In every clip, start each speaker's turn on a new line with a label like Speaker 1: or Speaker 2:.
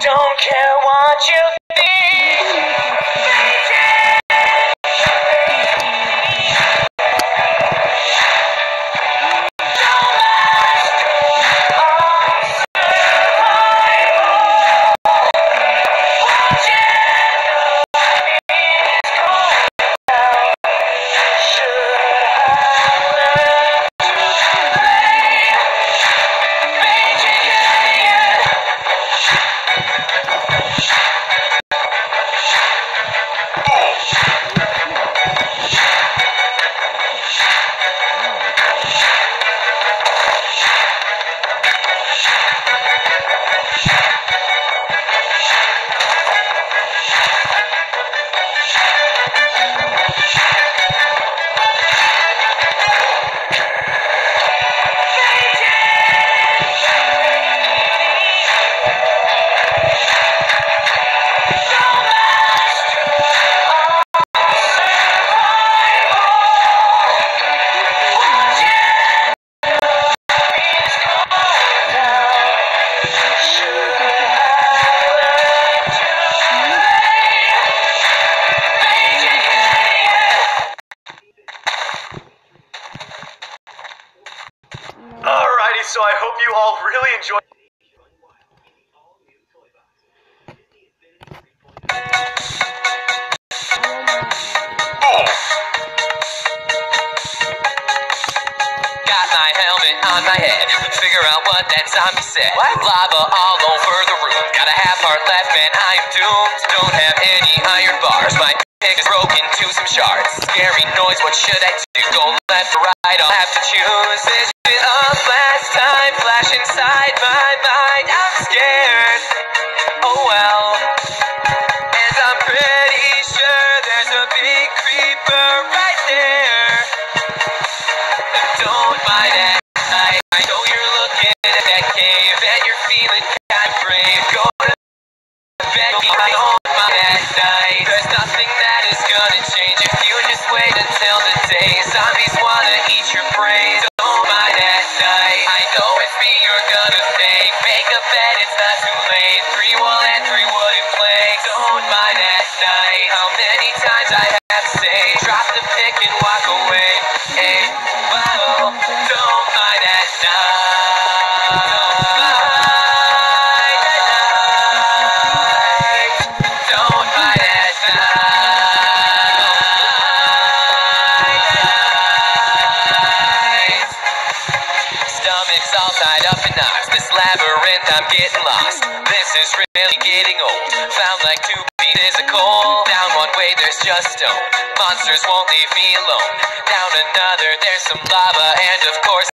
Speaker 1: don't care what you think. helmet on my head. Figure out what that zombie said. What? Lava all over the room. Got a half heart left, man. I am doomed. Don't have any iron bars. My pick is broken to some shards. Scary noise. What should I do? Many times I have say, drop the pick and walk away. Hey, that night. Don't mind that night. This labyrinth, I'm getting lost. This is really getting old. Found like two feet is a cold. Down one way, there's just stone. Monsters won't leave me alone. Down another, there's some lava, and of course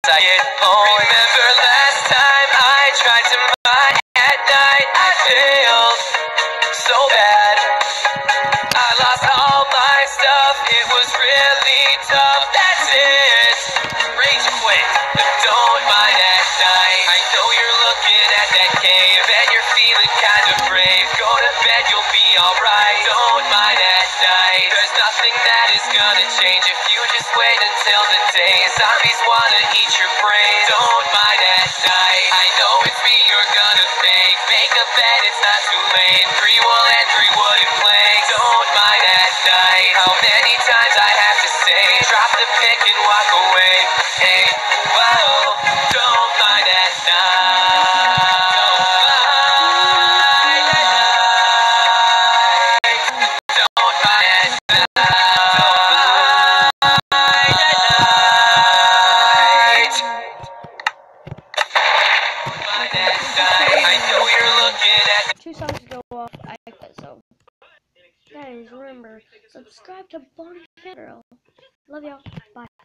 Speaker 1: the pick and walk away. Hey, whoa, don't mind at night. Don't mind at night. Don't mind at night. Don't mind at night. I know you're looking at
Speaker 2: two songs go off. I that so. Guys, remember, subscribe to Bonnie Girl. Love y'all. Bye.